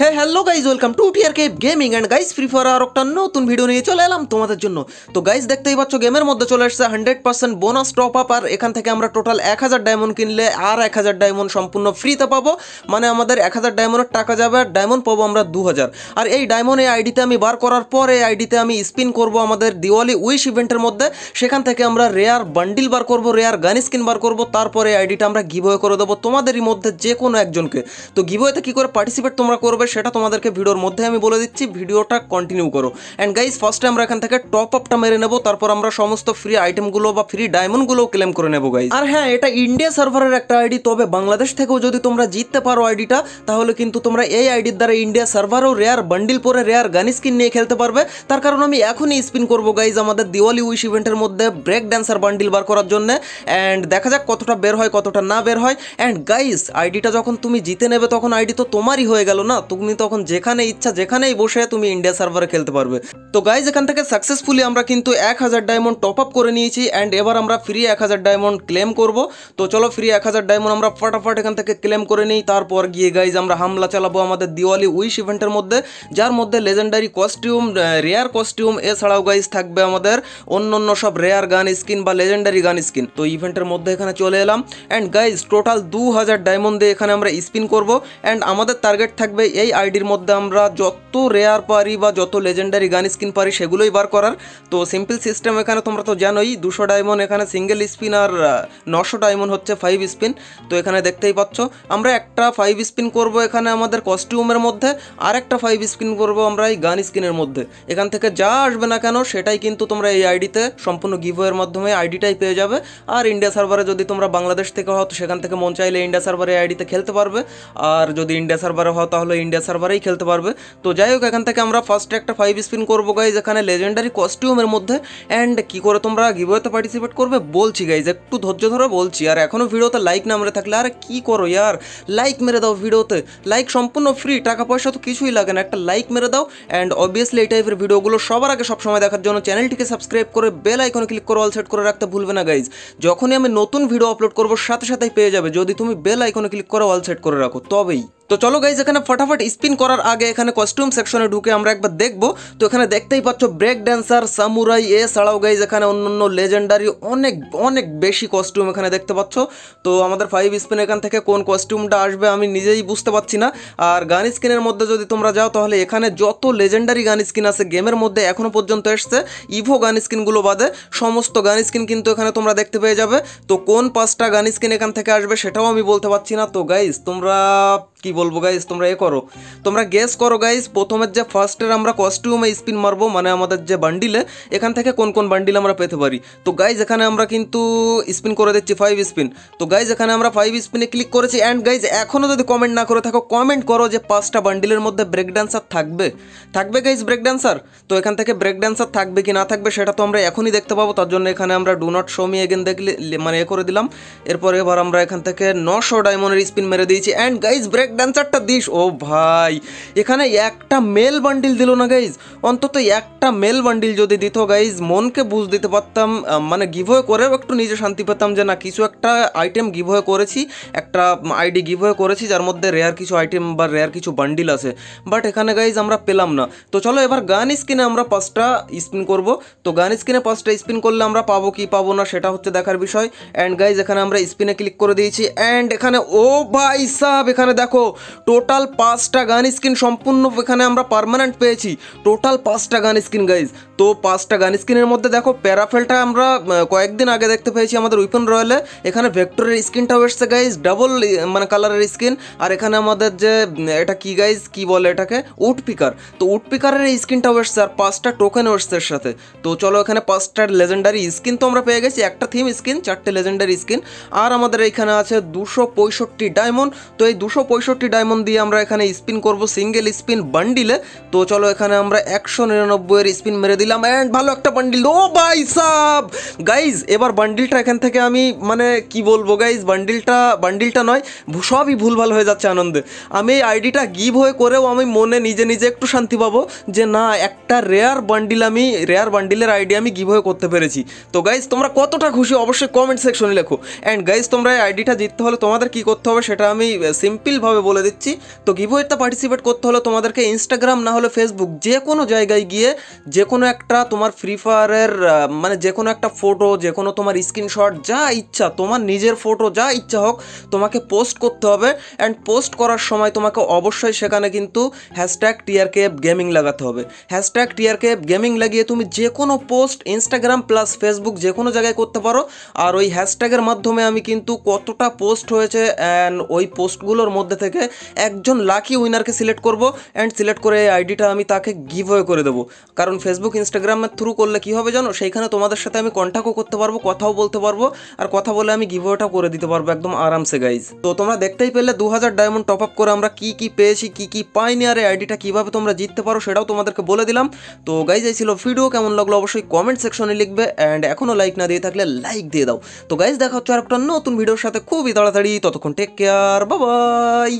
হ্যাঁ hello guys welcome to tear K gaming and guys free fire আর একটা নতুন video নিয়ে চলে এলাম তোমাদের জন্য। তো গাইজ দেখতেই পাচ্ছ গেমের মধ্যে চলে এসেছে hundred percent bonus top up আর এখান থেকে আমরা টোটাল এক হাজার ডায়মন্ড কিনলে আর এক হাজার ডায়মন্ড সম্পূর্ণ ফ্রিতে পাবো। মানে আমাদের এক হাজার ডায়মন্ডের টাকা যাবে আর ডায়মন্ড পাবো আমরা দু হাজার আর এই ডায়মন্ড এই আইডিতে আমি বার করার পর এই আইডিতে আমি স্পিন করব আমাদের দিওয়ালি উইশ ইভেন্টের মধ্যে। সেখান থেকে আমরা রেয়ার বান্ডিল বার করব রেয়ার গান স্কিন বার করব। তারপরে এই আইডিটা আমরা গিভওয়ে করে দেবো তোমাদেরই মধ্যে যে কোনো একজনকে। তো গিভওয়েতে কী করে পার্টিসিপেট তোমরা করবে? সেটা তোমাদেরকে ভিডিওর মধ্যে আমি বলে দিচ্ছি, ভিডিওটা কন্টিনিউ করো। অ্যান্ড গাইজ ফার্স্টে আমরা এখান থেকে টপ আপটা মেরে নেব, তারপর আমরা সমস্ত ফ্রি আইটেমগুলো বা ফ্রি ডায়মন্ডগুলো ক্লেম করে নেব গাইজ আর হ্যাঁ এটা ইন্ডিয়া সার্ভারের একটা আইডি তবে বাংলাদেশ থেকেও যদি তোমরা জিততে পারো আইডিটা তাহলে কিন্তু তোমরা এই আইডির দ্বারা ইন্ডিয়া সার্ভারও রেয়ার বান্ডিল পরে রেয়ার গান স্কিন নিয়ে খেলতে পারবে। তার কারণ আমি এখনই স্পিন করব গাইজ আমাদের দিওয়ালি উইশ ইভেন্টের মধ্যে ব্রেক ড্যান্সার বান্ডিল বার করার জন্য। অ্যান্ড দেখা যাক কতটা বের হয়, কতটা না বের হয়। অ্যান্ড গাইজ আইডিটা যখন তুমি জিতে নেবে, তখন আইডি তো তোমারই হয়ে গেল না? তুমি তখন যেখানে ইচ্ছা যেখানেই বসে তুমি ইন্ডিয়া সার্ভারে খেলতে পারবে। তো গাইজ এখান থেকে সাকসেসফুলি আমরা কিন্তু এক হাজার ডায়মন্ড টপ আপ করে নিয়েছি অ্যান্ড এবার আমরা ফ্রি এক হাজার ডায়মন্ড ক্লেম করব। তো চলো ফ্রি এক হাজার ডায়মন্ড আমরা ফটাফট এখান থেকে ক্লেম করে নিই। তারপর গিয়ে গাইজ আমরা হামলা চালাবো আমাদের দিওয়ালি উইশ ইভেন্টের মধ্যে, যার মধ্যে লেজেন্ডারি কস্টিউম রেয়ার কস্টিউম এছাড়াও গাইজ থাকবে আমাদের অন্য অন্য সব রেয়ার গান স্কিন বা লেজেন্ডারি গান স্কিন তো ইভেন্টের মধ্যে এখানে চলে এলাম অ্যান্ড গাইজ টোটাল দু হাজার ডায়মন্ড দিয়ে এখানে আমরা স্পিন করব অ্যান্ড আমাদের টার্গেট থাকবে এই আইডির মধ্যে আমরা যত রেয়ার পারি বা যত লেজেন্ডারি গান স্কিন পারি, সেগুলোই বার করার। তো সিম্পল সিস্টেম এখানে তোমরা তো জানোই, দুশো ডায়মন্ড এখানে সিঙ্গেল স্পিন আর নশো ডায়মন্ড হচ্ছে ফাইভ স্পিন তো এখানে দেখতেই পাচ্ছ, আমরা একটা ফাইভ স্পিন করব এখানে আমাদের কস্টিউমের মধ্যে আর একটা ফাইভ স্পিন করব আমরা এই গান স্কিনের মধ্যে। এখান থেকে যা আসবে না কেন, সেটাই কিন্তু তোমরা এই আইডিতে, সম্পূর্ণ গিভওয়ের মাধ্যমে আইডিটাই পেয়ে যাবে। আর ইন্ডিয়া সার্ভারে যদি তোমরা বাংলাদেশ থেকে হও, তো সেখান থেকে মন চাইলে ইন্ডিয়া সার্ভারে আইডিতে খেলতে পারবে। আর যদি ইন্ডিয়া সার্ভারে হও, তাহলে ইন্ডিয়া সার্ভারেই খেলতে পারবে। তো যাই হোক, এখান থেকে আমরা ফার্স্টে একটা ফাইভ স্পিন করব গাইজ এখানে লেজেন্ডারি কস্টিউমের মধ্যে। অ্যান্ড কি করে তোমরা গিভওয়েতে পার্টিসিপেট করবে? বলছি গাইজ একটু ধৈর্য ধরে বলছি। আর এখনও ভিডিওতে লাইক না মেরে থাকলে, আর কি করো ইয়ার? লাইক মেরে দাও ভিডিওতে। লাইক সম্পূর্ণ ফ্রি টাকা পয়সা তো কিছুই লাগে না। একটা লাইক মেরে দাও। অ্যান্ড অবভিয়াসলি এই টাইপের ভিডিওগুলো সবার আগে সবসময় দেখার জন্য চ্যানেলটিকে সাবস্ক্রাইব করে বেল আইকনে ক্লিক করে অল সেট করে রাখতে ভুলবে না গাইজ যখনই আমি নতুন ভিডিও আপলোড করব, সাথে সাথেই পেয়ে যাবে। যদি তুমি বেল আইকনে ক্লিক করে অল সেট করে রাখো। তবেই। তো চলো গাইজ এখানে ফটাফট স্পিন করার আগে এখানে কস্টিউম সেকশনে ঢুকে আমরা একবার দেখব। তো এখানে দেখতেই পাচ্ছ ব্রেক ড্যান্সার সামুরাই এছাড়াও গাইজ এখানে অন্য অন্য লেজেন্ডারি অনেক অনেক বেশি কস্টিউম এখানে দেখতে পাচ্ছ। তো আমাদের ফাইভ স্পিন এখান থেকে কোন কস্টিউমটা আসবে আমি নিজেই বুঝতে পারছি না। আর গান স্কিনের মধ্যে যদি তোমরা যাও, তাহলে এখানে যত লেজেন্ডারি গান স্কিন আছে গেমের মধ্যে এখনও পর্যন্ত এসছে। ইভো গান স্কিনগুলো বাদে সমস্ত গান স্কিন কিন্তু এখানে তোমরা দেখতে পেয়ে যাবে। তো কোন পাঁচটা গান স্কিন এখান থেকে আসবে সেটাও আমি বলতে পারছি না। তো গাইজ তোমরা কি বলব গাইজ তোমরা এ করো। তোমরা গেস করো গাইজ প্রথমের যে ফার্স্টের আমরা কস্টিউমে স্পিন মারবো মানে আমাদের যে বান্ডিলে এখান থেকে কোন কোন বান্ডিল আমরা পেতে পারি। তো গাইজ এখানে আমরা কিন্তু স্পিন করে দিচ্ছি ফাইভ স্পিন তো গাইজ এখানে আমরা ফাইভ স্পিনে ক্লিক করেছি অ্যান্ড গাইজ এখনও যদি কমেন্ট না করে থাকো কমেন্ট করো যে পাঁচটা বান্ডিলের মধ্যে ব্রেক ড্যান্সার থাকবে। থাকবে গাইজ ব্রেক ড্যান্সার তো এখান থেকে ব্রেক ড্যান্সার থাকবে কি না থাকবে, সেটা তো আমরা এখনই দেখতে পাবো। তার জন্য এখানে আমরা do not show me again দেখলে মানে এ করে দিলাম। এরপর এবার আমরা এখান থেকে নশো ডায়মন্ডের স্পিন মেরে দিয়েছি অ্যান্ড গাইজ ব্রেক ড্যান্সারটা দিস। ও ভাই, এখানে একটা মেল বান্ডিল দিল না গাইজ অন্তত একটা মেল বান্ডিল যদি দিত গাইজ মনকে বুঝ দিতে পারতাম মানে গিভওয়ে করেও একটু নিজে শান্তি পেতাম যে না, কিছু একটা আইটেম গিভওয়ে করেছি, একটা আইডি গিভওয়ে করেছি, যার মধ্যে রেয়ার কিছু আইটেম বা রেয়ার কিছু বান্ডিল আছে। বাট এখানে গাইজ আমরা পেলাম না। তো চলো এবার গান স্কিনে আমরা পাঁচটা স্পিন করব। তো গান স্কিনে পাঁচটা স্পিন করলে আমরা পাবো কি পাবো না, সেটা হচ্ছে দেখার বিষয়। অ্যান্ড গাইজ এখানে আমরা স্পিনে ক্লিক করে দিয়েছি। অ্যান্ড এখানে, ও ভাই সাব এখানে দেখো টোটাল পাঁচটা গান স্ক্রিন সম্পূর্ণ এখানে আমরা পার্মানেন্ট পেয়েছি। টোটাল পাঁচটা গান স্ক্রিন গাইজ তো পাঁচটা গান স্ক্রিনের মধ্যে দেখো প্যারাফেলটা আমরা কয়েকদিন আগে দেখতে পেয়েছি আমাদের উইপন রয়্যালে এখানে ভেক্টরের স্কিনটাও এসছে গাইজ ডাবল মানে কালারের স্ক্রিন আর এখানে আমাদের যে, এটা কি গাইজ কি বলে এটাকে? উড পিকার তো উড পিকারের এই স্কিনটাও এসছে, আর পাঁচটা টোকেন এসছে এর সাথে। তো চলো এখানে পাঁচটা লেজেন্ডারি স্কিন তো আমরা পেয়ে গেছি, একটা থিম স্কিন চারটে লেজেন্ডারি স্কিন আর আমাদের এখানে আছে দুশো পঁয়ষট্টি ডায়মন্ড তো এই দুশো পঁয়ষট্টি ডায়মন্ড দিয়ে আমরা এখানে স্পিন করব সিঙ্গেল স্পিন বান্ডিলে তো চলো এখানে আমরা একশো নিরানব্বইয়ের স্পিন মেরে দিলাম। অ্যান্ড ভালো একটা বান্ডিল ও ভাই সাব! গাইজ এবার বান্ডিলটা এখান থেকে আমি মানে কি বলব গাইজ বান্ডিলটা বান্ডিলটা নয় সবই ভুলভাল হয়ে যাচ্ছে আনন্দে। আমি এই আইডিটা গিভ হয়ে করেও আমি মনে নিজে নিজে একটু শান্তি পাবো যে না, একটা রেয়ার বান্ডিল আমি রেয়ার বান্ডিলের আইডি আমি গিভ হয়ে করতে পেরেছি। তো গাইজ তোমরা কতটা খুশি অবশ্যই কমেন্ট সেকশনে লেখো। অ্যান্ড গাইজ তোমরা এই আইডিটা জিততে হলে তোমাদের কি করতে হবে সেটা আমি সিম্পলভাবে সিম্পলভাবে বলে দিচ্ছি। তো গিভওয়েতে পার্টিসিপেট করতে হলে তোমাদেরকে ইনস্টাগ্রাম না হলে ফেসবুক যে কোনো জায়গায় গিয়ে যে কোনো একটা তোমার ফ্রি ফায়ারের মানে যে কোনো একটা ফটো যে কোনো তোমার স্ক্রিনশট যা ইচ্ছা, তোমার নিজের ফটো যা ইচ্ছা হোক, তোমাকে পোস্ট করতে হবে। অ্যান্ড পোস্ট করার সময় তোমাকে অবশ্যই সেখানে কিন্তু হ্যাশট্যাগ টিআরকেএফ গেমিং লাগাতে হবে। হ্যাশট্যাগ টিআরকেএফ গেমিং লাগিয়ে তুমি যে কোনো পোস্ট ইনস্টাগ্রাম প্লাস ফেসবুক যে কোনো জায়গায় করতে পারো। আর ওই হ্যাশট্যাগের মাধ্যমে আমি কিন্তু কতটা পোস্ট হয়েছে অ্যান্ড ওই পোস্টগুলোর মধ্যে থেকে একজন লাকি উইনারকে সিলেক্ট করব অ্যান্ড সিলেক্ট করে আইডিটা আমি তাকে গিভ করে দেবো। কারণ ফেসবুক ইনস্টাগ্রামের থ্রু করলে কি হবে জানো? সেইখানে তোমাদের সাথে আমি কন্ট্যাক্টও করতে পারব, কথাও বলতে পারব, আর কথা বলে আমি গিভওয়েটাও করে দিতে পারব একদম আরামসে গাইজ তো তোমরা দেখতেই পেলে দু হাজার ডায়মন্ড টপ আপ করে আমরা কি কি পেয়েছি, কি কি পাইনি, আর এই আইডিটা কীভাবে তোমরা জিততে পারো সেটাও তোমাদেরকে বলে দিলাম। তো গাইজ এই ছিল ভিডিও কেমন লাগল অবশ্যই কমেন্ট সেকশনে লিখবে অ্যান্ড এখনও লাইক না দিয়ে থাকলে লাইক দিয়ে দাও। তো গাইজ দেখা হচ্ছে আর একটা নতুন ভিডিওর সাথে খুবই তাড়াতাড়ি, ততক্ষণ টেক কেয়ার বাবাই